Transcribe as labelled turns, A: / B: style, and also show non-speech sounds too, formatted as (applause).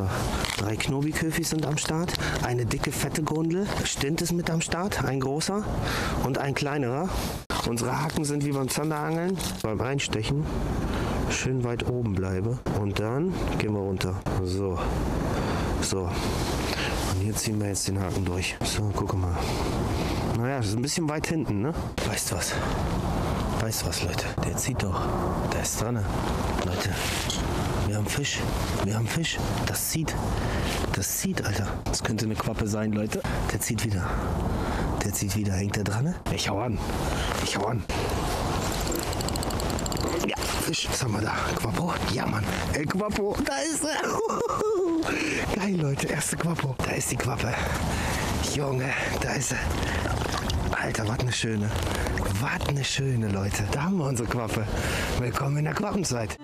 A: So, drei Knobiköfis sind am Start. Eine dicke, fette Grundel. Stint ist mit am Start. Ein großer und ein kleinerer. Unsere Haken sind wie beim Zanderangeln. Beim Einstechen schön weit oben bleibe. Und dann gehen wir runter. So. So. Und hier ziehen wir jetzt den Haken durch. So, guck mal. Naja, das ist ein bisschen weit hinten, ne? Weißt was? Weißt was, Leute? Der zieht doch. Der ist dran. Leute, wir haben Fisch. Wir haben Fisch. Das zieht. Das zieht, Alter. Das könnte eine Quappe sein, Leute. Der zieht wieder. Der zieht wieder. Hängt der dran? Ich hau an. Ich hau an. Ja, Fisch. Was haben wir da? Quappo? Ja, Mann. Ey, Quappo. Da ist er. (laughs) Geil, Leute. Erste Quappo. Da ist die Quappe. Junge, da ist er. Alter, was eine schöne. Was eine schöne, Leute. Da haben wir unsere Quappe. Willkommen in der Quappenzeit.